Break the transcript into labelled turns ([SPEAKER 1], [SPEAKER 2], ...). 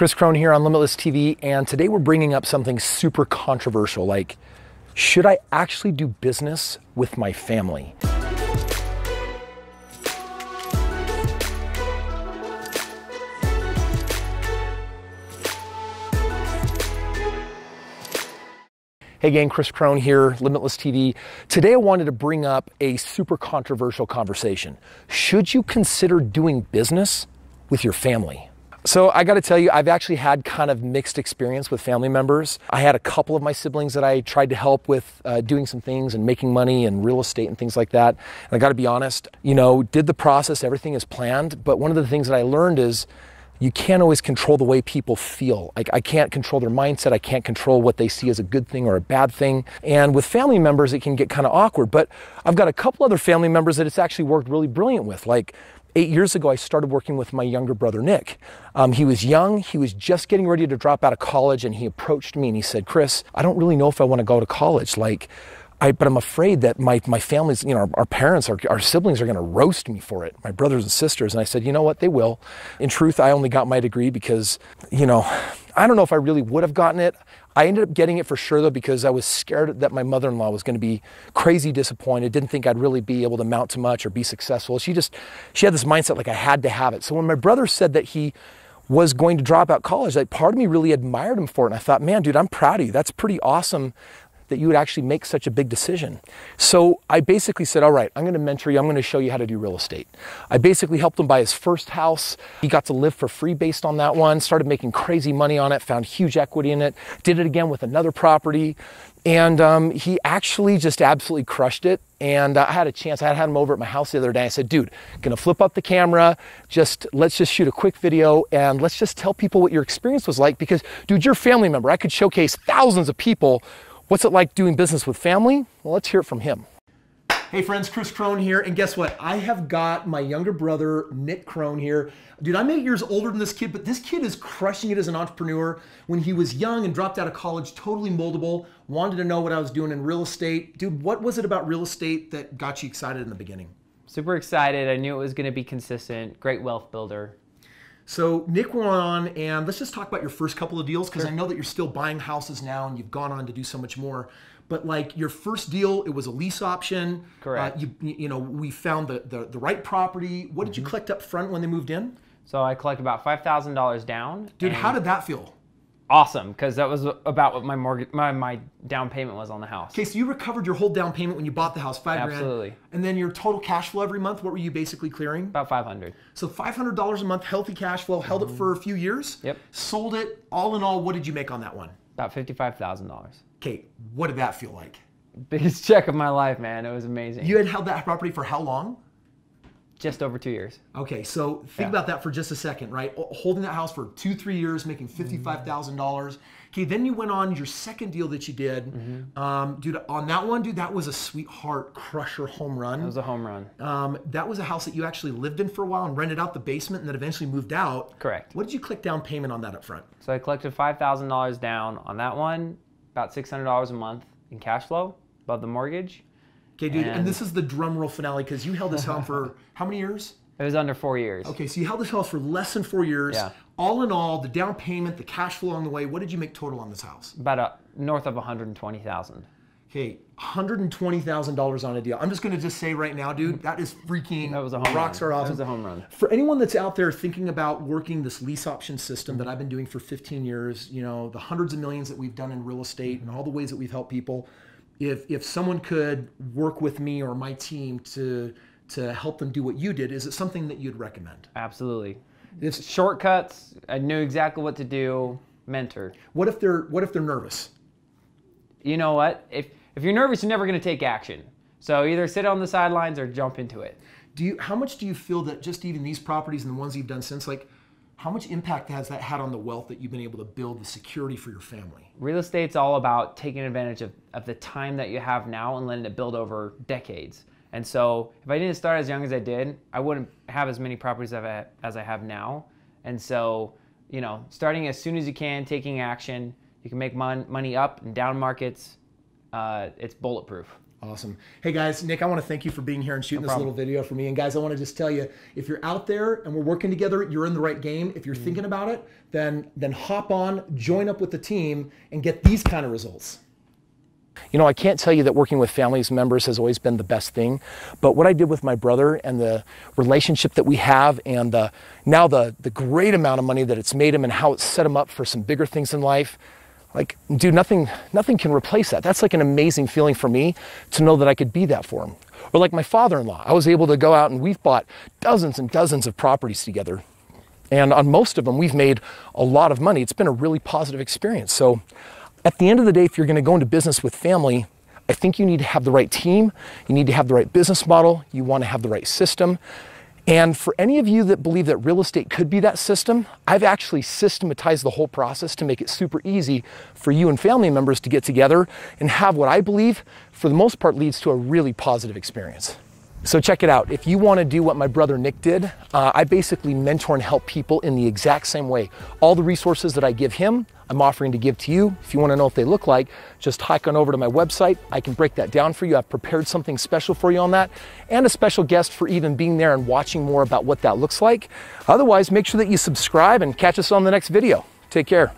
[SPEAKER 1] Kris Krohn here on Limitless TV, and today we're bringing up something super controversial like, should I actually do business with my family? Hey gang, Kris Krohn here, Limitless TV. Today I wanted to bring up a super controversial conversation. Should you consider doing business with your family? So I got to tell you, I've actually had kind of mixed experience with family members. I had a couple of my siblings that I tried to help with uh, doing some things and making money and real estate and things like that. And I got to be honest, you know, did the process, everything is planned. But one of the things that I learned is you can't always control the way people feel. Like I can't control their mindset. I can't control what they see as a good thing or a bad thing. And with family members, it can get kind of awkward. But I've got a couple other family members that it's actually worked really brilliant with. Like eight years ago, I started working with my younger brother, Nick. Um, he was young, he was just getting ready to drop out of college, and he approached me and he said, Kris, I don't really know if I want to go to college. Like, I, but I'm afraid that my, my family's, you know, our, our parents, our, our siblings are going to roast me for it, my brothers and sisters. And I said, you know what? They will. In truth, I only got my degree because, you know, I don't know if I really would have gotten it. I ended up getting it for sure though because I was scared that my mother-in-law was going to be crazy disappointed, didn't think I'd really be able to mount to much or be successful. She just she had this mindset like I had to have it. So when my brother said that he was going to drop out college, like part of me really admired him for it. And I thought, man, dude, I'm proud of you. That's pretty awesome that you would actually make such a big decision. So I basically said, all right, I'm going to mentor you. I'm going to show you how to do real estate. I basically helped him buy his first house. He got to live for free based on that one, started making crazy money on it, found huge equity in it, did it again with another property. And um, he actually just absolutely crushed it. And uh, I had a chance. I had him over at my house the other day. I said, dude, gonna flip up the camera. Just let's just shoot a quick video and let's just tell people what your experience was like. Because, dude, you're a family member. I could showcase thousands of people What's it like doing business with family? Well, let's hear it from him. Hey friends, Kris Krohn here, and guess what? I have got my younger brother, Nick Krohn here. Dude, I'm eight years older than this kid, but this kid is crushing it as an entrepreneur. When he was young and dropped out of college, totally moldable, wanted to know what I was doing in real estate. Dude, what was it about real estate that got you excited in the beginning?
[SPEAKER 2] Super excited. I knew it was gonna be consistent, great wealth builder.
[SPEAKER 1] So Nick went on, and let's just talk about your first couple of deals because sure. I know that you're still buying houses now, and you've gone on to do so much more. But like your first deal, it was a lease option.
[SPEAKER 2] Correct.
[SPEAKER 1] Uh, you, you know, we found the, the, the right property. What did mm-hmm. you collect up front when they moved in?
[SPEAKER 2] So I collected about five thousand dollars down.
[SPEAKER 1] Dude, how did that feel?
[SPEAKER 2] Awesome because that was about what my mortgage my, my down payment was on the house.
[SPEAKER 1] Okay, so you recovered your whole down payment when you bought the house, five
[SPEAKER 2] Absolutely.
[SPEAKER 1] grand. And then your total cash flow every month, what were you basically clearing?
[SPEAKER 2] About five hundred.
[SPEAKER 1] So five hundred dollars a month, healthy cash flow, held mm-hmm. it for a few years.
[SPEAKER 2] Yep.
[SPEAKER 1] Sold it. All in all, what did you make on that one?
[SPEAKER 2] About fifty-five thousand dollars.
[SPEAKER 1] Okay, what did that feel like?
[SPEAKER 2] Biggest check of my life, man. It was amazing.
[SPEAKER 1] You had held that property for how long?
[SPEAKER 2] Just over two years.
[SPEAKER 1] Okay, so think yeah. about that for just a second, right? Holding that house for two, three years, making fifty-five thousand dollars. Okay, then you went on your second deal that you did, mm-hmm. um, dude. On that one, dude, that was a sweetheart crusher home run.
[SPEAKER 2] It was a home run.
[SPEAKER 1] Um, that was a house that you actually lived in for a while and rented out the basement, and then eventually moved out.
[SPEAKER 2] Correct.
[SPEAKER 1] What did you click down payment on that up front?
[SPEAKER 2] So I collected five thousand dollars down on that one, about six hundred dollars a month in cash flow above the mortgage.
[SPEAKER 1] Okay, dude, and, and this is the drum roll finale because you held this home for how many years?
[SPEAKER 2] It was under four years.
[SPEAKER 1] Okay, so you held this house for less than four years.
[SPEAKER 2] Yeah.
[SPEAKER 1] All in all, the down payment, the cash flow along the way, what did you make total on this house?
[SPEAKER 2] About a, north of 120,000.
[SPEAKER 1] Okay, $120,000 on a deal. I'm just going to just say right now, dude, that is freaking
[SPEAKER 2] that was a home
[SPEAKER 1] rock star
[SPEAKER 2] awesome.
[SPEAKER 1] That
[SPEAKER 2] was a home run.
[SPEAKER 1] For anyone that's out there thinking about working this lease option system that I've been doing for 15 years, you know, the hundreds of millions that we've done in real estate and all the ways that we've helped people, if if someone could work with me or my team to to help them do what you did, is it something that you'd recommend?
[SPEAKER 2] Absolutely. It's shortcuts. I knew exactly what to do. Mentor.
[SPEAKER 1] What if they're What if they're nervous?
[SPEAKER 2] You know what? If if you're nervous, you're never going to take action. So either sit on the sidelines or jump into it.
[SPEAKER 1] Do you? How much do you feel that just even these properties and the ones you've done since, like, how much impact has that had on the wealth that you've been able to build, the security for your family?
[SPEAKER 2] Real estate's all about taking advantage of, of the time that you have now and letting it build over decades. And so if I didn't start as young as I did, I wouldn't have as many properties as I have now. And so, you know, starting as soon as you can, taking action, you can make mon- money up and down markets. Uh, it's bulletproof.
[SPEAKER 1] Awesome. Hey guys, Nick, I want to thank you for being here and shooting no this little video for me. And guys, I want to just tell you, if you're out there and we're working together, you're in the right game. If you're mm thinking about it, then then hop on, join up with the team, and get these kind of results. You know, I can't tell you that working with families members has always been the best thing, but what I did with my brother and the relationship that we have and the, now the, the great amount of money that it's made him and how it's set him up for some bigger things in life, like, dude, nothing, nothing can replace that. That's like an amazing feeling for me to know that I could be that for him. Or like my father-in-law, I was able to go out and we've bought dozens and dozens of properties together. And on most of them, we've made a lot of money. It's been a really positive experience. So at the end of the day, if you're going to go into business with family, I think you need to have the right team. You need to have the right business model. You want to have the right system. And for any of you that believe that real estate could be that system, I've actually systematized the whole process to make it super easy for you and family members to get together and have what I believe, for the most part, leads to a really positive experience. So check it out. If you want to do what my brother Nick did, uh, I basically mentor and help people in the exact same way. All the resources that I give him, I'm offering to give to you. If you want to know what they look like, just hike on over to my website. I can break that down for you. I've prepared something special for you on that and a special guest for even being there and watching more about what that looks like. Otherwise, make sure that you subscribe and catch us on the next video. Take care.